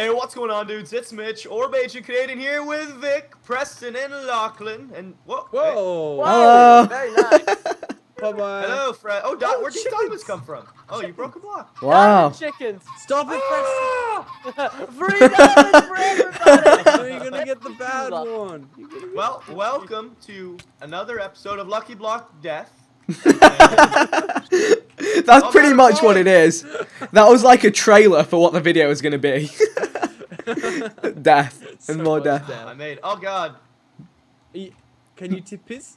Hey, what's going on, dudes? It's Mitch, or BajanCanadian here with Vic, Preston, and Lachlan. And whoa, hey, Whoa! Hello. Very nice. Bye bye. hello, Fred. Oh, Dot, Oh, where'd these chickens. diamonds come from? Oh, you broke a block. Wow. Chickens. Stop it, Preston. Free diamonds for everybody. No, you're gonna get the bad one. You're gonna get- Well, welcome to another episode of Lucky Block Death. That's Oh, pretty my much what it is. That was like a trailer for what the video was going to be. death and So more death. death. I made. Oh God. Y- Can you tip his?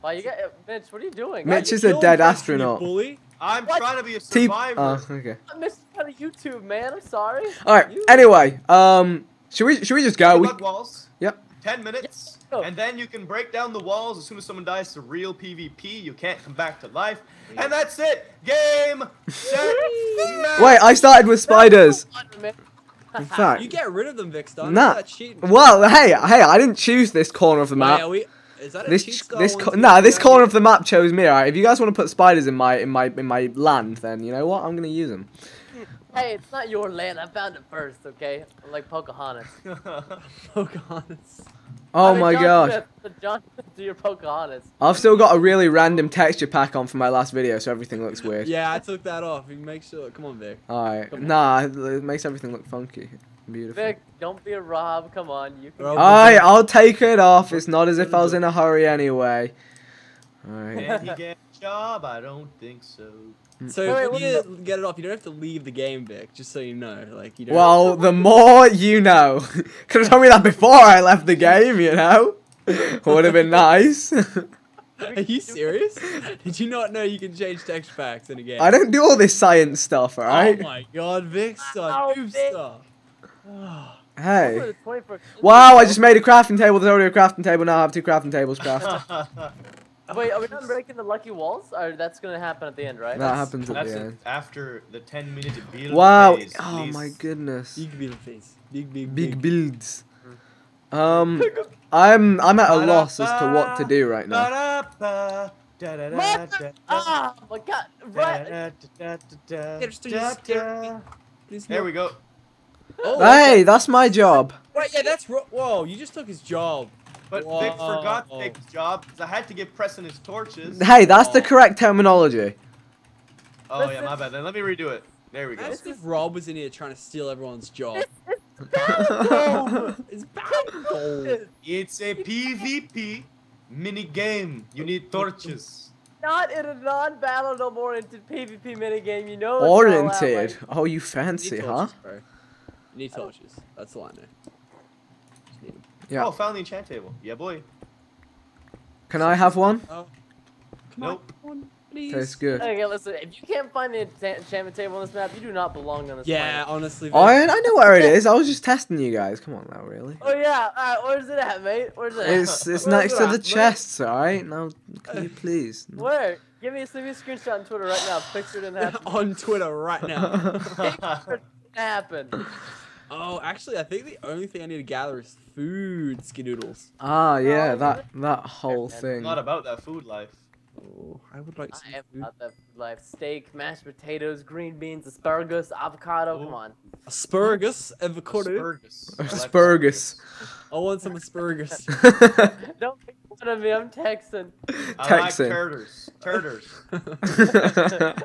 Why you get Mitch. What are you doing? Mitch is a dead astronaut. Bully. I'm What? trying to be a T- survivor. oh, okay. I missed on YouTube, man. I'm sorry. All right. You- Anyway, um, should we should we just go? We, walls. Yep. Ten minutes, Go. and then you can break down the walls. As soon as someone dies to real PvP, you can't come back to life, and that's it. Game, set, wait, I started with spiders. In fact, You get rid of them, Vikkstar. Nah. Cheating. well, hey, hey, I didn't choose this corner of the Wait, map. Oh, are we? Is that a This this co- nah, this corner of the map chose me. Alright, if you guys want to put spiders in my in my in my land, then you know what? I'm gonna use them. Hey, it's not your land. I found it first, okay? I'm like Pocahontas. Pocahontas. Oh I'm my John god. Smith, the John Smith to your Pocahontas. I've still got a really random texture pack on from my last video, so everything looks weird. Yeah, I took that off. You make sure. Come on, Vic. Alright. Nah, it makes everything look funky. Beautiful. Vic, don't be a Rob. Come on, you can. Bro. Alright, I'll take it off. It's not as if I was in a hurry anyway. Alright. Can he get a job? I don't think so. Mm. So Wait, if what you get it off, you don't have to leave the game, Vic. Just so you know, like you don't. Well, the more you know. Could have told me that before I left the game, you know? Would have been nice. Are you serious? Did you not know you can change text packs in a game? I don't do all this science stuff, alright? Oh my god, Vic Wow, star, noob star. Hey. For the 21st Wow, I just made a crafting table. There's already a crafting table. Now I have two crafting tables craft. Wait, are we not breaking the lucky walls? Or that's gonna happen at the end, right? That happens at That's the it. end. after the 10 minute build Wow. phase, Oh please. my goodness. Big build face. Big big Big builds. Um, I'm I'm at a loss as to what to do right now. Ah, my God! Right. There we go. Oh, Hey, that's my job. Wait, yeah, that's whoa. You just took his job. But Vic forgot to Whoa. take his job because I had to give Preston his torches. Hey, that's the correct terminology. Oh yeah, my bad. Then let me redo it. There we go. As if Rob was in here trying to steal everyone's job. Go. It's bad gold. It's a PvP mini game. You need torches. Not in a non-battle, no more into PvP minigame. You know. it's all out, Oriented. Oh, you You fancy, need huh? torches, bro. You need torches. That's all I know. Just need 'em. Yeah. Oh, found the enchant table. Yeah, boy. Can I have one? Oh. Come Nope. on, please. Tastes good. Okay, listen. If you can't find the enchantment table on this map, you do not belong on this Yeah, planet. honestly. Oh, Vic. I, I know where it is. I was just testing you guys. Come on now, really. Oh yeah. Alright, where's it at, mate? Where's it at? It's it's next to it the chests, alright? Now, can you please? Where? Give me, send me a screenshot on Twitter right now. Picture didn't happen. on Twitter right now. Picture didn't happen. Oh, actually, I think the only thing I need to gather is food skidoodles. ah, yeah, Oh, that that whole man. thing. Not about that food life. Oh, I would like some I am food. about that food life. Steak, mashed potatoes, green beans, asparagus, avocado. Ooh. Come on. Asparagus, avocado. Asparagus. Asparagus. I want some asparagus. Don't make fun of me. I'm Texan. I like Texan. turters.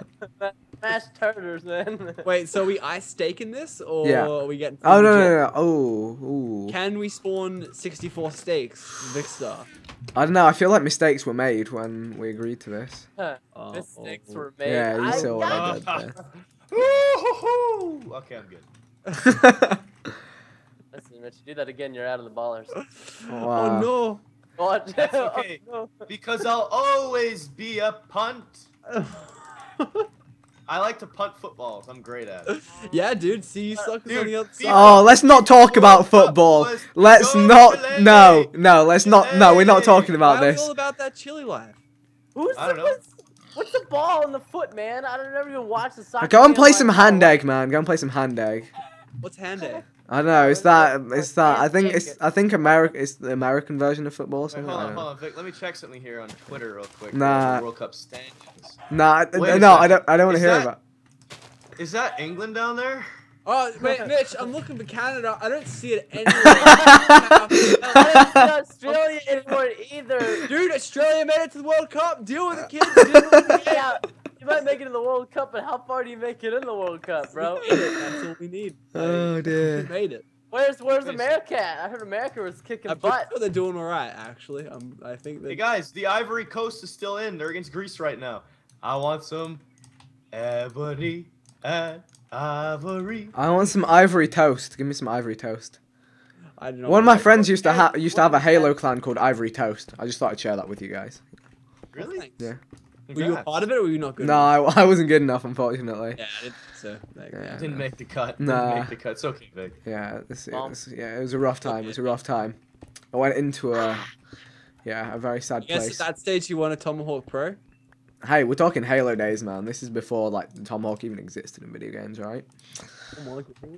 Turters. Mashed turters, man. Wait, so we ice steak in this, or Yeah. are we getting? oh food no no no! Oh ooh. Can we spawn 64 steaks, Vikkstar? I don't know. I feel like mistakes were made when we agreed to this. Oh, Mistakes oh, were made. Yeah, you I saw what I did there. Okay, I'm good. Listen, Mitch, you do that again, you're out of the ballers. Oh Wow. no! What? That's okay. Oh, Because I'll always be a punt. I like to punt footballs. I'm great at it. yeah, dude. See you suckers on Dude, the outside. Oh, let's not talk about football. Let's not. Chile. No, no. Let's not. No, we're not talking about Why are this. all about that chili life. Who's I the, don't know. what's, what's the ball in the foot, man? I don't ever even watch the soccer. Go and play some my hand phone. egg, man. Go and play some hand egg. What's hand egg? I don't know. It's that. It's that. I think it's. I think America. It's the American version of football. Or Wait, hold on, hold on, Vic. Let me check something here on Twitter real quick. Nah. World Cup standings. Nah, Wait a no, I don't. I don't want to hear that- about. Is that England down there? Oh wait, Mitch, I'm looking for Canada. I don't see it I anywhere. don't see Australia anymore either. Dude, Australia made it to the World Cup. Deal with it, kids. Deal with it. Yeah, you might make it in the World Cup, but how far do you make it in the World Cup, bro? We made it. That's all we need. Oh, Like, dear. We made it. Where's Where's America at? I heard America was kicking I'm butt. sure they're doing all right, actually. Um, I think They... Hey guys, the Ivory Coast is still in. They're against Greece right now. I want some ebony and ivory. I want some ivory toast. Give me some ivory toast. I don't know. One of my friends used to have used to have a Halo clan called Ivory Toast. I just thought I'd share that with you guys. Really? Yeah. Were you a part of it, or were you not good? No, enough? I, I wasn't good enough, unfortunately. Yeah, I didn't. So. There you go. Yeah. Didn't make the cut. Nah. Make the cut. It's okay, Vic. Yeah, this, Well, this, yeah, it was a rough time. It was a rough time. I went into a, yeah, a very sad I place. at that stage you won a Tomahawk Pro. Hey, we're talking Halo days, man. This is before like the Tomahawk even existed in video games, right?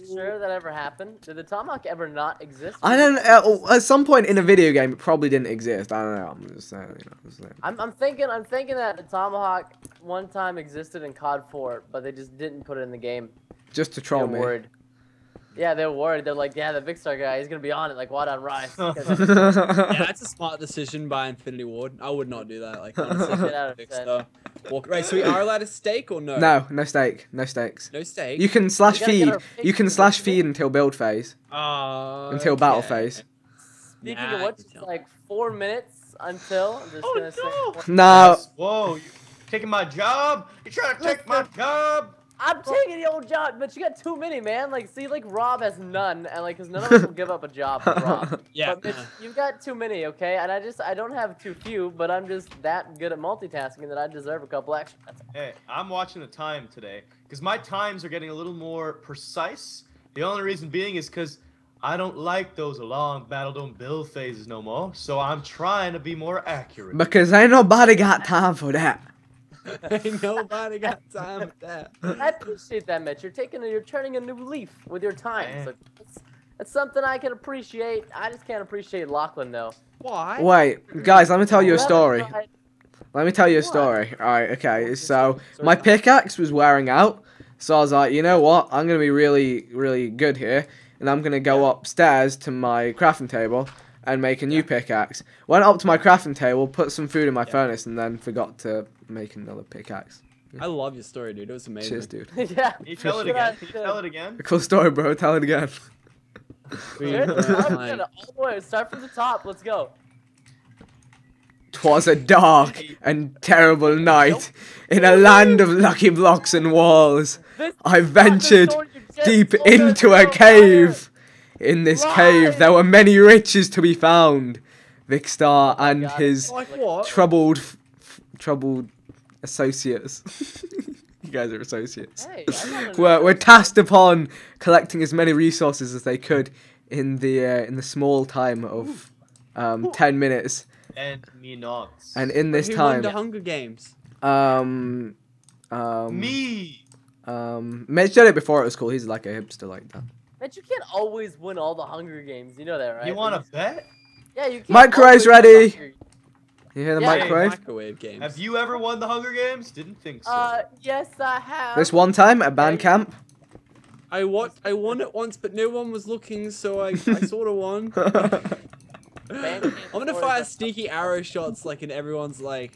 Sure that ever happened? Did the Tomahawk ever not exist? I don't. know. Uh, oh, at some point in a video game, it probably didn't exist. I don't know. I'm just saying. You know, just saying. I'm, I'm thinking I'm thinking that the Tomahawk one time existed in COD 4, but they just didn't put it in the game. just to They're troll me. worried. Yeah, they're worried. They're like, yeah, the Vikkstar guy, he's gonna be on it like water on rice. Yeah, that's a smart decision by Infinity Ward. I would not do that. Like, honestly, Get out of Big ten. Star. Walk. Right, so we are allowed a steak or no? no, no steak, no steaks. No steak. You can slash gotta feed. You can slash feed until build phase. Uh, Until battle phase. Speaking Nah, of which, it's like four minutes until. I'm just Oh, gonna no. say. No. Whoa, you taking my job? You trying to take my job? I'm taking the old job, but you got too many, man. Like, see, like Rob has none, and like, cause none of us will give up a job for Rob. Yeah. But Mitch, you've got too many, okay? And I just, I don't have too few, but I'm just that good at multitasking that I deserve a couple extra. Hey, I'm watching the time today because my times are getting a little more precise. The only reason being is because I don't like those long battle dome build phases no more. So I'm trying to be more accurate. Because ain't nobody got time for that. Ain't nobody got time for that. I appreciate that, Mitch. You're taking, a, you're turning a new leaf with your time. Man. So it's, it's something I can appreciate. I just can't appreciate Lachlan though. Why? Wait, guys, let me tell you a story. Let me tell you a story. Alright, okay, Okay, so so- my pickaxe was wearing out. So I was like, you know what? I'm gonna be really, really good here. And I'm gonna go upstairs to my crafting table and make a new pickaxe. Went up to my crafting table, put some food in my Yeah. furnace, and then forgot to make another pickaxe. I love your story, dude. It was amazing. Cheers, dude. yeah. Can you tell it again? Can you tell it again? Cool story, bro. Tell it again. We Good. were Start like- from the- all the way. Start from the top. Let's go. Twas a dark and terrible night in a land of lucky blocks and walls. This I is not the ventured story you just deep into a liar. cave. In this Liar. cave, there were many riches to be found. Vikkstar and God. his Like troubled, f- troubled associates. you guys are associates. Hey, I Were, were tasked upon collecting as many resources as they could in the uh, in the small time of um, ten minutes. And me not. And in this time, Who won the Hunger Games? um, um, me. um, Mitch did it before it was cool. He's like a hipster like that. Mitch, you can't always win all the Hunger Games. You know that, right? You want to bet? Yeah, you can't. Microwave's always ready. Hunger- You hear the Yeah, yeah, microwave? Microwave games. Have you ever won the Hunger Games? Didn't think so. Uh, yes, I have. This one time at band camp. I won. I won it once, but no one was looking, so I, I sort of won. I'm gonna fire sneaky arrow shots like in everyone's like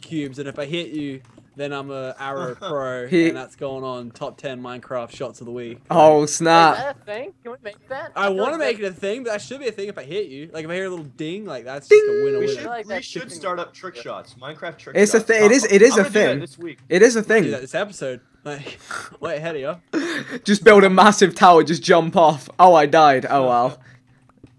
cubes, and if I hit you, then I'm a arrow pro, He- and that's going on top ten Minecraft shots of the week. oh Wait, is snap! that a thing? Can we make that? I feel want to like make it a thing, but that should be a thing if I hit you. Like if I hear a little ding, like that's Ding. just a winner we should, like we should start up trick shots. Minecraft trick It's a thing. it is- it is I'm a gonna do that thing. This week. It is a Do that thing. this episode. Like, wait ahead of you. just build a massive tower, just jump off. Oh, I died. Oh well.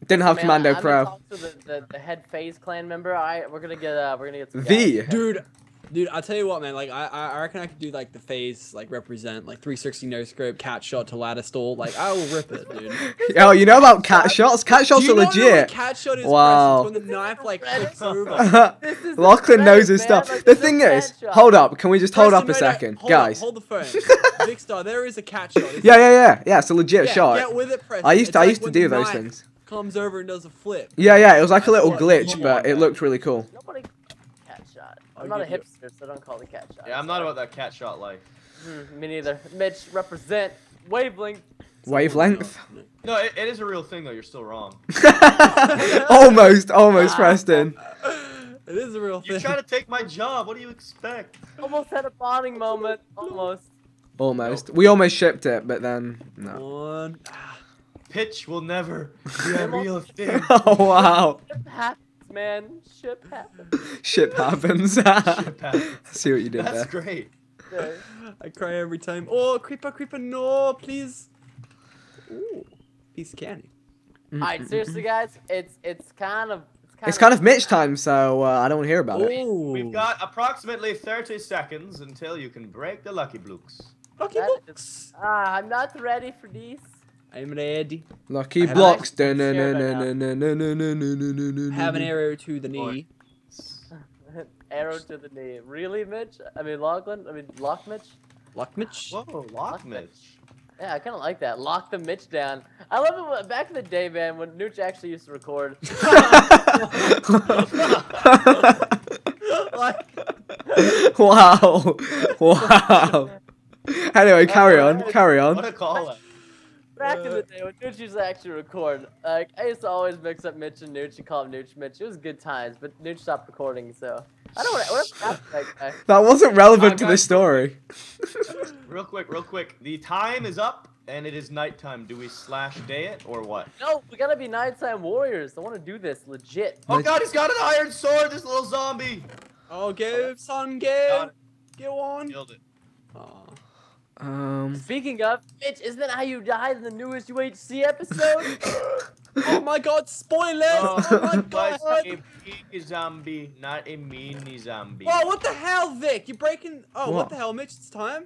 Didn't have Man, Commando I'm Pro. talks with The, the, the head phase clan member. All right, we're gonna get uh, we're gonna get some V. guys. Dude, dude, I'll tell you what, man. Like, I, I I reckon I could do like the phase, like represent like 360 no scope, cat shot to ladder stall. Like, I will rip it, dude. Oh, you know about cat shots? Cat shots do are you know what legit. cat shot is? Wow. Preston? When the knife like clicks over. Lachlan Reddit, knows his man, stuff. like, the thing is, shot. hold up. Can we just hold up a Preston, wait, second, hold up, guys? hold the phone. Vikkstar, there is a cat shot. Yeah, yeah, yeah. Yeah, it's a legit Yeah, shot. Get with it, Preston. I used It's to, I like used to do those things. Comes over and does a flip. Yeah, yeah. It was like a little glitch, but it looked really cool. Nobody cat shot. I'll I'm not a give you- hipster, so don't call the cat shot. Yeah, I'm not about that cat shot life. Hmm, me neither. Mitch, represent wavelength. Wavelength. No, it, it is a real thing though. You're still wrong. almost, almost, Preston. It is a real thing. You're trying to take my job. What do you expect? Almost had a bonding moment. Almost. Almost. We almost shipped it, but then no. One. Pitch will never be a real thing. oh wow. Ship happens, man. Ship happens. Shit happens. Shit happens. See what you did That's there. great. Yeah. I cry every time. Oh, creeper, creeper, no, please. Ooh, piece of candy. Mm, Alright, seriously, guys, it's it's kind of it's kind It's kind of Mitch time, so uh, I don't want to hear about it. We've got approximately 30 seconds until you can break the lucky blocks. Lucky That books. Ah, I'm not ready for these. I'm ready. Lucky I blocks. an extra share right Have an arrow to the knee. Arrow to the knee. Really, Mitch? I mean, Lachlan? I mean, Lock Mitch? Luck Mitch. Whoa, lock Mitch. Yeah, I kind of like that. Lock the Mitch down. I love it back in the day, man, when Nooch actually used to record. wow. Wow. Anyway, carry on. Carry What on. a call. Back in Uh, the day when Nooch used to actually record, like I used to always mix up Mitch and Nooch and call him Nooch Mitch. It was good times, but Nooch stopped recording, so I don't know what happened to that guy. That wasn't relevant to Okay. the story. Real quick, real quick. The time is up and it is nighttime. Do we slash day it or what? No, we gotta be nighttime warriors. I want to do this legit. Oh Night- god, he's got an iron sword, this little zombie! Oh, go, son, Got go. Go on. Killed it. Aw. Um. Speaking of, Mitch, isn't that how you died in the newest UHC episode? Oh my god, spoilers! Oh, my god! a big zombie, not a mini zombie. Whoa, what the hell, Vic? You're breaking. Oh, what, What? the hell, Mitch? It's time.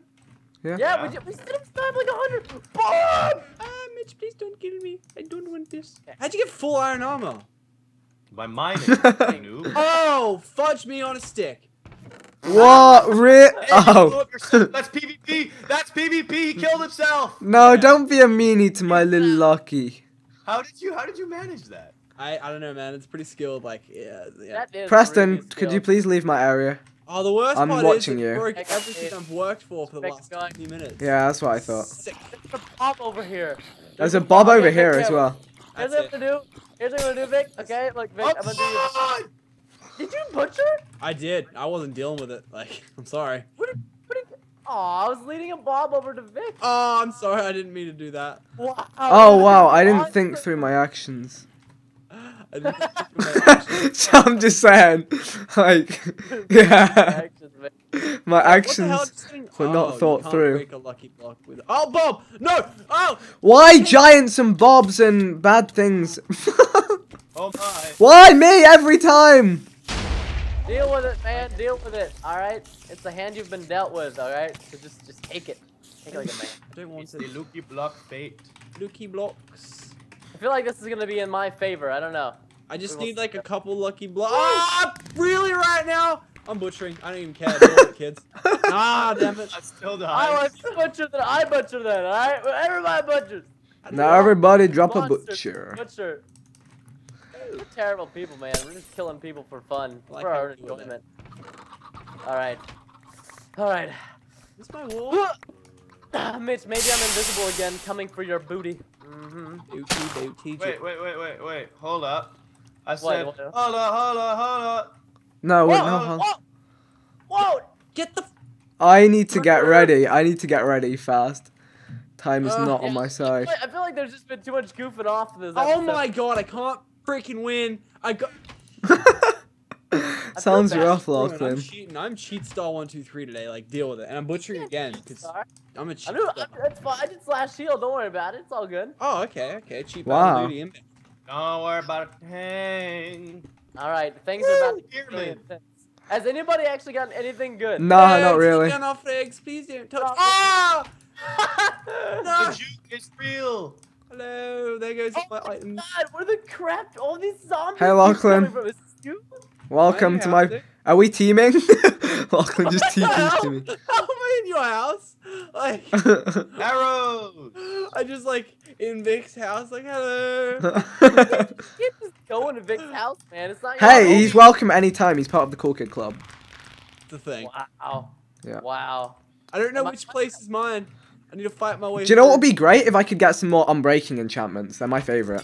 Yeah. yeah, we, did, we set him time like a hundred. Boom! Ah, Mitch, please don't kill me. I don't want this. How'd you get full iron armor? By mining, noob. Oh, fudge me on a stick. What? Re- Hey, oh. That's PvP! That's PvP! He killed himself! No, don't be a meanie to my little Lucky. How did you how did you manage that? I I don't know, man. It's pretty skilled. Like, yeah, yeah. That is Preston, really could you please leave my area? Oh, the worst I'm part watching is you. you. everything I've worked for for the last go on. 20 minutes. Yeah, that's what I thought. Sick. There's a bob over here. There's a bob over here as well. Here's That's what I'm gonna do. Here's what I'm gonna do, Vic. Okay, look, Vic, oh, I'm gonna do. Did you butcher? I did. I wasn't dealing with it. Like, I'm sorry. What did, what did, Aw, I was leading a bob over to Vic. Oh, I'm sorry. I didn't mean to do that. Wow. Oh wow, I didn't think through my actions. I didn't think of my actions. so I'm just saying, like, yeah, my What the hell actions just didn't- were Oh, not thought through. a lucky block with. Oh, Bob! No! Oh! Why giants and bobs and bad things? oh my. Why me every time? Deal with it, man. Deal with it. All right. It's the hand you've been dealt with. All right. So just, just take it. Take it like a man. I don't want It's to. the Lucky Block fate. Lucky blocks. I feel like this is gonna be in my favor. I don't know. I just We need like a couple lucky blocks. Ah! Really, right now? I'm butchering. I don't even care. Deal with it, kids. Ah, damn it. I still die. I died. want you butcher that. I butcher that. All right. Everybody butchers. Now everybody drop a butcher. Butcher. We're terrible people, man. We're just killing people for fun, I like for our you do that. enjoyment. All right. All right. This my wall. Mitch, maybe I'm invisible again, coming for your booty. Mm-hmm. Booty, booty, Wait, wait, wait, wait, wait. Hold up. I said, what? hold up, hold up, hold up. No, Whoa, wait, no, hold- whoa! Get the. F- I need to get ready. I need to get ready fast. Time is Uh, not on my side. I feel like there's just been too much goofing off this oh my god! I can't freaking win. I got. Sounds bad. rough, Screw it, I'm cheating. I'm cheat star one two three today. Like deal with it, and I'm butchering again because Sorry. I'm a cheat. I knew. I, that's fine. I did slash shield. Don't worry about it. It's all good. Oh, okay, okay. Cheap Wow. battle duty inbound. Don't worry about it. thing. All right. Things are about Woo, to get pyramid. really. Has anybody actually gotten anything good? No, not really. Get off eggs, please don't touch. Oh. Ah! The juke is real. Hello, there goes Oh my my items. God, where the crap? All these zombies. Hey, keep Lachlan. coming from? Is this you? Welcome to my. Are we teaming? Lachlan just TP's to me. How am I in your house? Like, Arrows. I just like in Vic's house, like hello. You can't just go into Vic's house, man. It's not your hey, home. he's welcome anytime. He's part of the Cool Kid Club. the thing. Wow. Yeah. Wow. I don't know Am I- which place is mine. I need to fight my way. Do you know what would be great if I could get some more unbreaking enchantments? They're my favorite.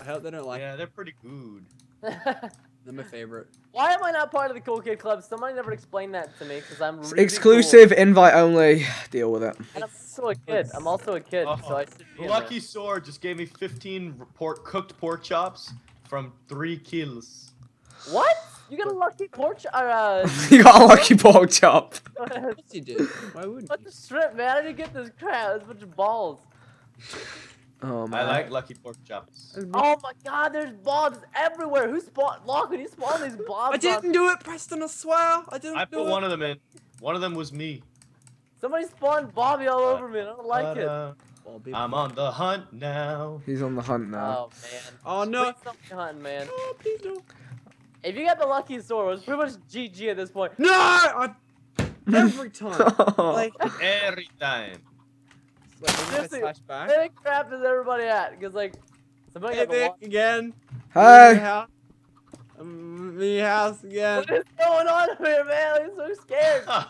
I hope they don't like. Yeah, they're pretty good. They're my favorite. Why am I not part of the cool kid club? Somebody never explained that to me because I'm really exclusive, invite only. Deal with it. And I'm also a kid. I'm also a kid, so I be The in lucky sword just gave me 15 pork cooked pork chops from three kills. What? You got a lucky porch? Uh, you got a lucky pork chop. Of course you do. Why wouldn't What you? the shrimp, man? I didn't get this crap. It's a bunch of balls. Oh man. I like lucky pork chops. Oh my god, there's balls everywhere. Who spawned? Lachlan, you spawned these balls. I didn't do it, Preston. I swear. I didn't do it. I put it. one of them in. One of them was me. Somebody spawned Bobby all over me. I don't like it. Ta-da. Well, be- I'm on the hunt now. He's on the hunt now. Oh man. Oh no. Please stop hunting, man. Oh, please no. If you got the lucky sword, it's pretty much GG at this point. No! I, every time. like, Every time. like maybe if I Seriously, slash back. Where the crap is everybody at? Because like, somebody Hey, got the Vic, again. Hi. Me house. Um, me house again. What is going on here, man? I'm so scared.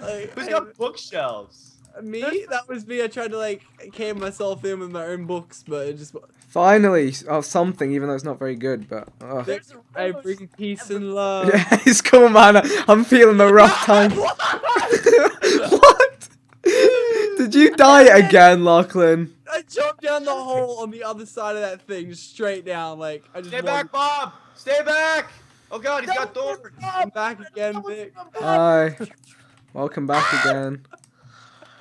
Like, Who's hey, got bookshelves? Me? That was me. I tried to like came myself in with my own books, but it just Finally, oh, something, even though it's not very good, but. ugh. Vic, There's I roads bring peace and love. Yeah, it's cool, man. I'm feeling the rough time. what? Did you die again, Lachlan? I jumped down the hole on the other side of that thing, just straight down. Like I just Stay wanted- back, Bob! Stay back! Oh god, he's got thorns! I'm back again, Vic. Hi. Welcome back again.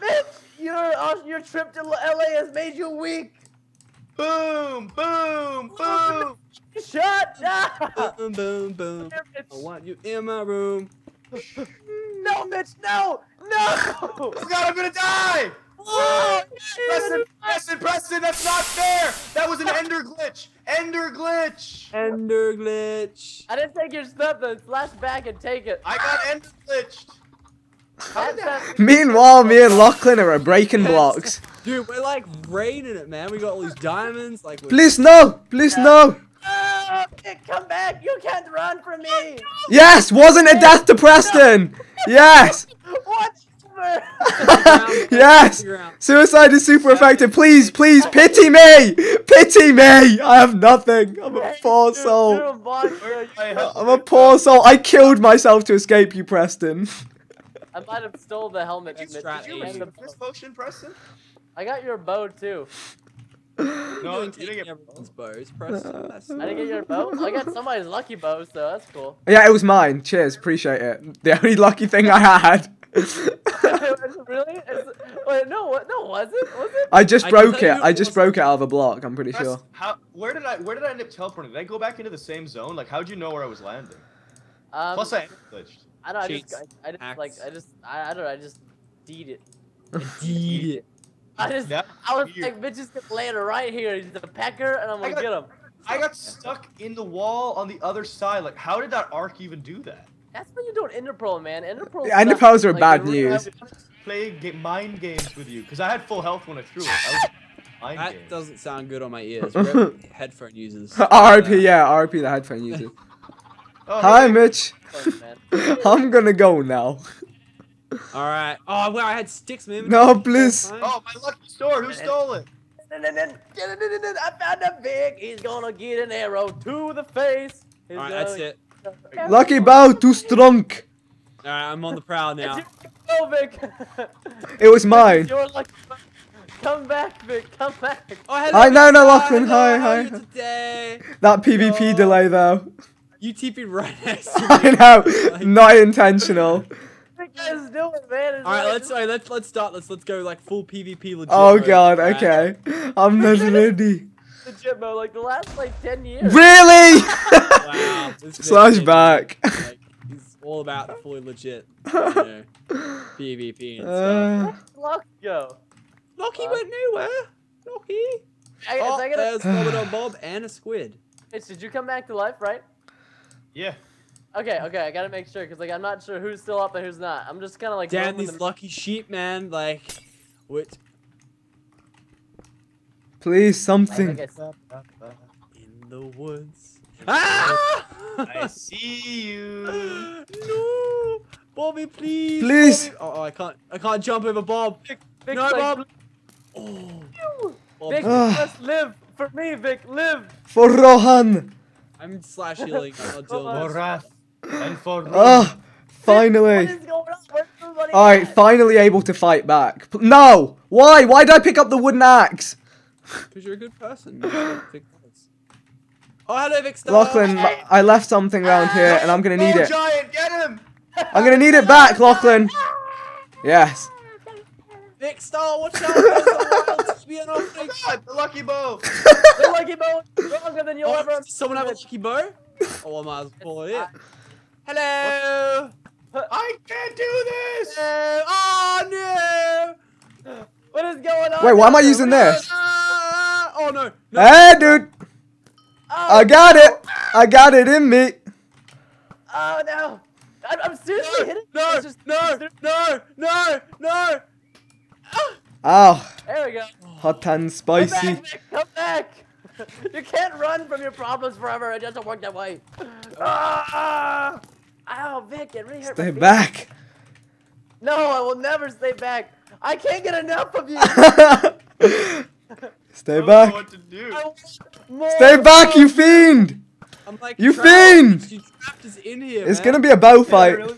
Mitch, your uh, your trip to LA has made you weak. Boom! Boom! Boom! Shut up. Boom, boom, boom. I want you in my room. No, Mitch, no, no. Oh god, I'm gonna die! Oh, Preston, Preston, Preston, that's not fair! That was an ender glitch! Ender glitch! Ender glitch. I didn't take your stuff though. Slash back and take it. I got ender glitched! How did that? Meanwhile, me and Lachlan are breaking blocks. Dude, we're like raiding it, man. We got all these diamonds. Like, Please no! Please no! Come back. You can't run from me. Yes! Wasn't it death to Preston! Yes! Whatever. yes! Suicide is super effective. Please, please, pity me! Pity me! I have nothing. I'm a poor soul. you're a monster. Where I You- have- I'm a poor soul. I killed myself to escape you, Preston. I might have stole the helmet. Did you, Mitch. did you Asian. receive this potion, Preston? I got your bow too. No, you didn't get. everyone's bows, Preston. That's I didn't get your bow. I got somebody's lucky bow, so that's cool. Yeah, it was mine. Cheers, appreciate it. The only lucky thing I had. really? Is, wait, no, what? No, was it? Was it? I just I broke tell it. I just broke it out of a block. I'm pretty Press- sure. How? Where did I? Where did I end up teleporting? Did I go back into the same zone? Like, how'd you know where I was landing? Um, Plus, I glitched. I don't. I just. I, I just hacks. like. I just. I, I don't. know, I just. Deed it. deed it. I just. That's I was weird. like, bitch is gonna land right here. He's a pecker, and I'm I gonna got- get him. I got stuck in the wall on the other side. Like, how did that arc even do that? That's when you do an ender pearl, man. Ender pearls. Yeah, ender suck. are Like, bad news. life- Play ga- mind games with you because I had full health when I threw it. I was mind That games. doesn't sound good on my ears. We're headphone users. RIP, yeah, RIP the headphone user. Oh, Hi, hey, Mitch. Fuck. I'm gonna go now. All right. Oh, well, I had sticks, man. No, please. Oh, my lucky sword. Who stole it? I found a big. He's gonna get an arrow to the face. He's All right, that's it. Lucky bow, too strong. All right, I'm on the prowl now. Go, Vic. It was mine. You're lucky. Come back, Vic. Come back. Oh, hello. Hi, no, no, Mr. Lachlan, Hello, hi, hi. Today. That PvP No. delay though. You TP'd right next to me. I know, not intentional. What guys doing, man? All right, let's all right, let's let's start. Let's let's go like full PvP legit. Oh mode, god, right? okay. I'm not ready. legit mode, like the last like ten years. Really? Wow. Slash back. Like, he's all about the fully legit, you know, PvP and stuff. Uh, Luck go. Lockie uh, went nowhere. Lockie. I, Oh, I gotta, there's Bobbidon Bob and a squid. Mitch, did you come back to life, right? Yeah. Okay, okay, I gotta make sure because like I'm not sure who's still up and who's not. I'm just kind of like Damn these lucky sheep, man. Like, what? please, I something. think In the woods. Ah! I see you. no, Bobby, please. Please. Bobby. Oh, oh, I can't. I can't jump over Bob. Vic's No, like, Bob. Oh. Vic, Ah. just live for me, Vic. Live. For Rohan. I'm slash healing. I'm not doing For this. Wrath and for Rome. Ah, finally. is going on? Where's everybody All right, finally able to fight back. No, why? Why did I pick up the wooden axe? Because you're a good person. You just pick those. Oh, hello, Victor. Lachlan, I left something around here, and I'm gonna need Oh, it. giant, get him! I'm gonna need it back, Lachlan. Yes. Victor, watch out. There's a wild to be an offering. God, the lucky bow! The lucky bow is stronger than you'll Oh, ever. does someone have a lucky bow? Oh, I might as well pull it. Hello. I can't do this! Hello. Oh no. What is going on? Wait, why am I using this? Ah, oh no. no. Hey, dude. Oh, I got it. I got it in me. Oh no! I'm, I'm seriously hitting. No, It's just, no, no, no, no. Ow. There we go. Hot and spicy. Come spicy. back, Vic, come back! you can't run from your problems forever. It doesn't work that way. Ah! Ow, Vic, it really hurt Stay my back. No, I will never stay back. I can't get enough of you. Stay I don't know back. what to do. I want more Stay back, you fiend. I'm like You trapped. fiend! You trapped us in here. It's man. gonna be a bow fight. really,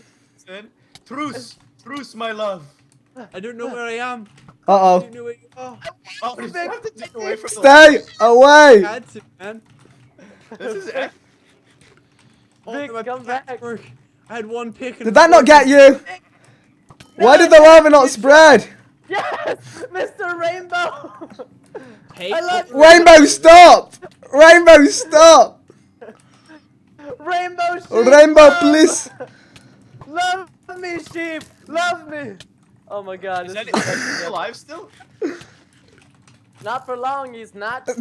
Truce! Truce, my love! I don't know where I am. Uh I oh. don't know where you are. Oh, you Vic, have to take away from Stay away. to, man. This is epic. Oh, Vic, come back back. I had one pick. And Did that not get you? Why did the lava not spread? Yes, Mr. Rainbow. Hey, I love. Rainbow, stop! Rainbow, stop! Rainbow sheep. Rainbow, love. please. Love me, sheep. Love me. Oh my God. Is that is is he alive still? not for long. He's not.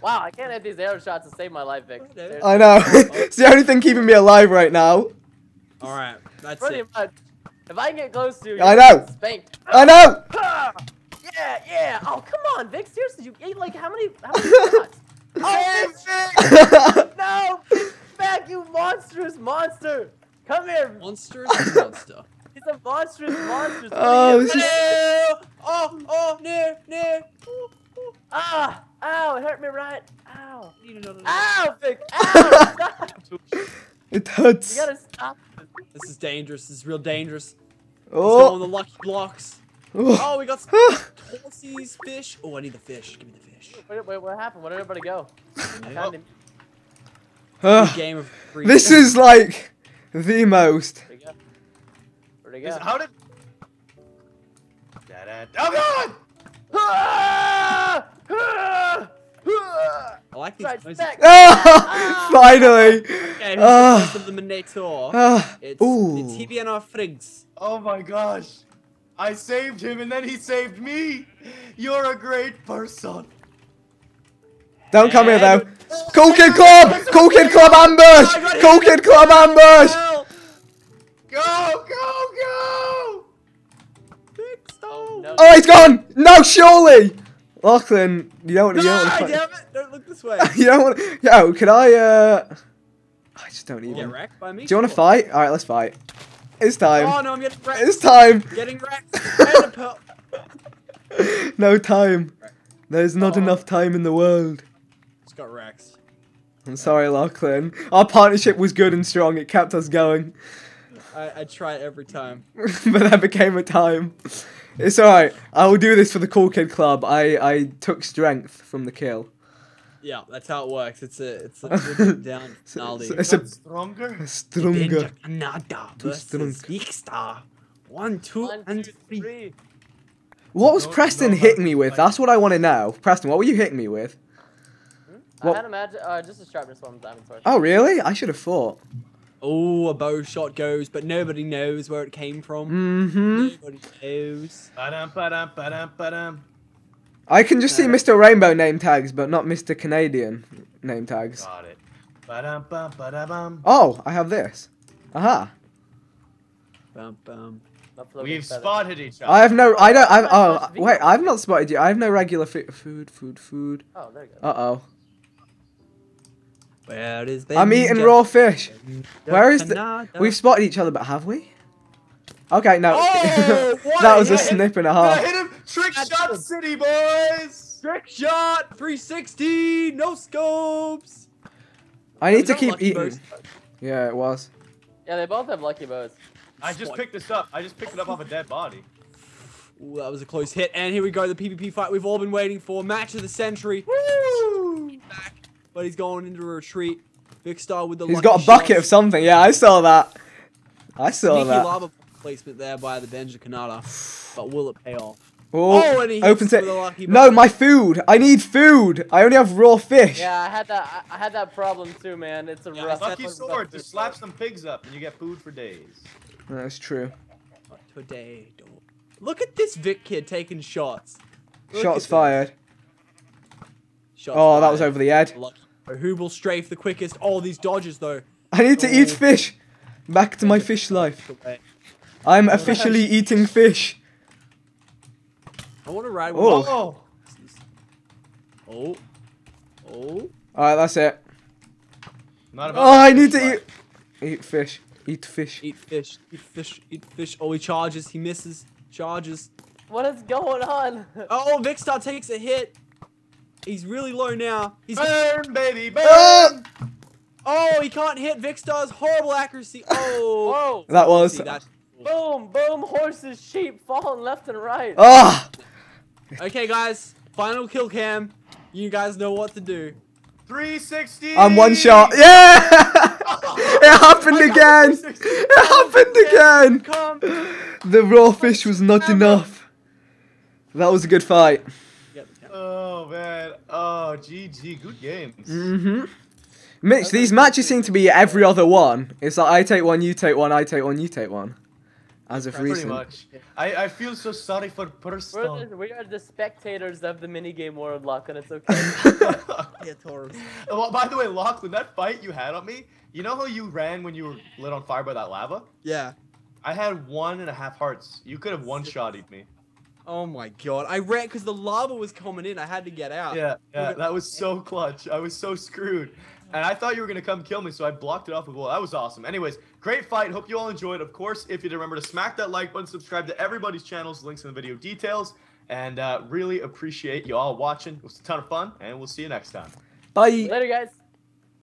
Wow, I can't hit these arrow shots to save my life, Vic. Seriously. I know. it's the only thing keeping me alive right now. All right, that's Pretty it. much. If I can get close to you, I know. Spanked. I know. Ah! Yeah, yeah. Oh, come on, Vic. Seriously, you ate like how many? How many shots? Oh, Vic, no! Back, you monstrous monster! Come here. Monster monster. He's a monstrous Oh, are this doing? Oh, oh, no, no. Ooh, ooh. Ah! Ow! It hurt me right. Ow! Ow, Vic! Ow! It hurts. You gotta stop. This is dangerous. This is real dangerous. Let's on Oh. the lucky blocks. oh. Oh, we got some horses, fish. Oh, I need the fish. Give me the fish. Wait, wait, what happened? Where did everybody go? I found him. Game of free. This is like the most. Where'd he go? Is- go? How did? Da-da- Oh God! Ah! Ah! Ah! I like these Right, noises. back. Ah, finally. Okay, who's Ah. the first of the Minator? Ah, It's ooh. the TBNR Frags. Oh my gosh! I saved him and then he saved me. You're a great person. Don't come here though. And- Cool Kid Club! Cool Kid Club ambush! Cool Kid Club ambush! Go, go, go! Oh, no. He's gone! No, surely! Lachlan, you don't, want to damn it! Don't look this way. You don't want to. Yo, can I, uh. I just don't Get even. wrecked by me? Do you want to fight? Alright, let's fight. It's time. Oh no, I'm getting wrecked. It's time! Getting wrecked. and a pearl. No time. There's not Oh. enough time in the world. Just got wrecked. I'm sorry, Lachlan. Our partnership was good and strong. It kept us going. I, I try every time. but that became a time. It's alright. I will do this for the Cool Kid Club. I, I took strength from the kill. Yeah, that's how it works. It's a it's a down So- finale. so- It's a- Got stronger. Stronger. Canada Too versus strong. Vikkstar. One, two, One, and two, three. three. What was Don't Preston know how hitting to me with? fight. That's what I want to know. Preston, what were you hitting me with? What- I had a magic, uh, just a sharpness one diamond sword. Oh, really? I should have thought. Oh, a bow shot goes, but nobody knows where it came from. Mm-hmm. Nobody knows. Ba-dum, ba-dum, ba-dum, ba-dum. I can just see Uh, Mr. Rainbow name tags, but not Mr. Canadian name tags. Got it. Ba-dum, bum, ba-da-bum. Oh, I have this. Aha. Bum, bum. We've Not floating feather. spotted each other. I have no. I don't. I've, oh, wait. I've not spotted you. I have no regular fi- food. Food. Food. Oh, there you go. Uh oh. Where is the I'm eating raw fish. Ninja Where is the- Canada. We've spotted each other, but have we? Okay, no. Oh, that was a hit. snip and a half. I hit him! Trick That's shot good. city, boys! Trick shot, 360, no scopes. I need to keep eating. burst? Yeah, it was. Yeah, they both have lucky bows. I just picked this up. I just picked it up off a dead body. Ooh, that was a close hit. And here we go, the PvP fight we've all been waiting for. Match of the century. Woo! Back, but he's going into a retreat. Vikkstar with the He's lucky got a bucket of something. Yeah, I saw that. I saw Sneaky that. lava placement there by the Benja Kanata. But will it pay off? Oh, Oh, and he opens it. with a lucky No, my food. I need food. I only have raw fish. Yeah, I had that. I, I had that problem too, man. It's a Yeah, rough. Lucky sword. rough Just sword. slap some pigs up and you get food for days. That's true. Today, don't. Look at this Vic kid taking shots. Look Shots fired. Shots Oh, that was over the head. Lucky. Who will strafe the quickest? All these dodges though. I need to eat Oh. fish. Back to my fish life. I I'm officially eating fish. I want to ride Oh. with Oh! Oh. Oh. Alright, that's it. Not about Oh, I need to fight. eat. Eat fish. Eat fish. Eat fish. Eat fish. Eat fish. Oh, he charges. He misses. Charges. What is going on? Oh, Vikkstar takes a hit. He's really low now. He's Burn, baby, burn! Ah! oh, he can't hit Vikkstar's horrible accuracy. Oh. Whoa! That was. See, that's Boom! Boom! Horses, sheep, falling left and right. Ah! okay, guys. Final kill cam. You guys know what to do. 360! I'm one shot. Yeah! it happened I again. 360. It happened again. Come. The raw fish was not enough. That was a good fight. Get the camera. Oh, man. Oh, GG. Good games. Mm-hmm. Mitch, these matches seem to be every other one. It's like I take one, you take one, I take one, you take one. As of Pretty recent. much. I, I feel so sorry for We're Preston. the, we are the spectators of the minigame world, Luck, and it's okay. Yeah, Taurus. well, by the way, Lachlan, that fight you had on me, you know how you ran when you were lit on fire by that lava? Yeah. I had one and a half hearts. You could have one shotted me. Oh my god. I ran because the lava was coming in. I had to get out. Yeah, yeah, that was so clutch. I was so screwed. And I thought you were gonna come kill me, so I blocked it off with wall. That was awesome. Anyways, great fight. Hope you all enjoyed. Of course, if you did, remember to smack that like button, subscribe to everybody's channels, links in the video details, and uh, really appreciate you all watching. It was a ton of fun, and we'll see you next time. Bye. Later, guys.